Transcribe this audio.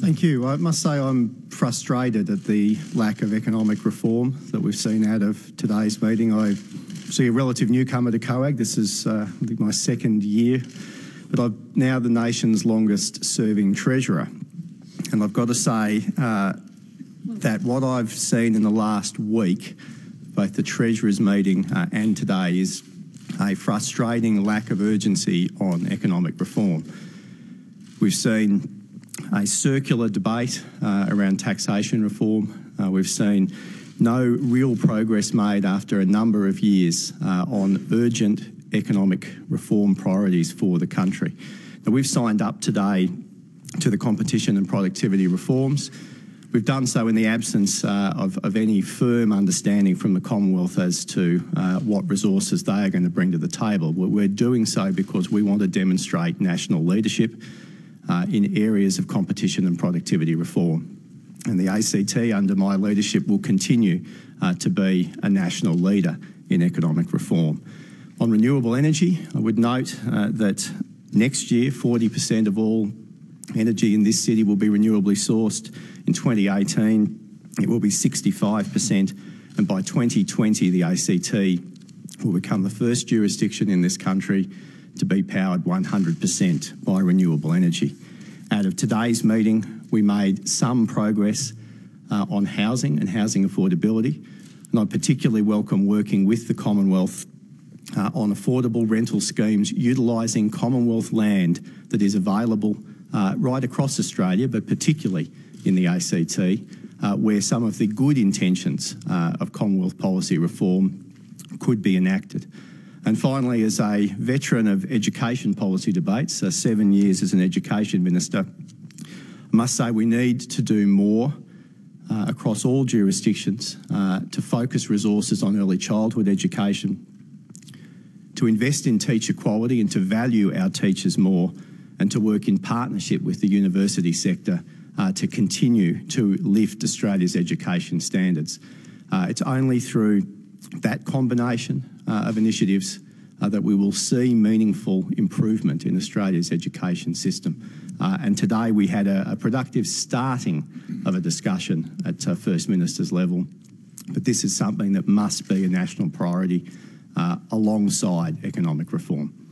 Thank you. I must say I'm frustrated at the lack of economic reform that we've seen out of today's meeting. I see a relative newcomer to COAG. This is uh, my second year, but I'm now the nation's longest serving treasurer. And I've got to say uh, that what I've seen in the last week, both the treasurer's meeting uh, and today, is a frustrating lack of urgency on economic reform. We've seen a circular debate uh, around taxation reform. Uh, we've seen no real progress made after a number of years uh, on urgent economic reform priorities for the country. Now, we've signed up today to the competition and productivity reforms. We've done so in the absence uh, of, of, any firm understanding from the Commonwealth as to uh, what resources they are going to bring to the table. We're doing so because we want to demonstrate national leadership uh, in areas of competition and productivity reform. And the ACT, under my leadership, will continue uh, to be a national leader in economic reform. On renewable energy, I would note uh, that next year, 40% of all energy in this city will be renewably sourced. In 2018, it will be 65%, and by 2020, the ACT will become the first jurisdiction in this country to be powered 100% by renewable energy. Out of today's meeting, we made some progress uh, on housing and housing affordability, and I particularly welcome working with the Commonwealth uh, on affordable rental schemes utilising Commonwealth land that is available uh, right across Australia, but particularly in the ACT, uh, where some of the good intentions uh, of Commonwealth policy reform could be enacted. And finally, as a veteran of education policy debates, uh, seven years as an education minister, I must say we need to do more uh, across all jurisdictions uh, to focus resources on early childhood education, to invest in teacher quality and to value our teachers more, and to work in partnership with the university sector uh, to continue to lift Australia's education standards. Uh, it's only through that combination uh, of initiatives uh, that we will see meaningful improvement in Australia's education system. Uh, and today we had a, a, productive starting of a discussion at uh, First Minister's level. But this is something that must be a national priority uh, alongside economic reform.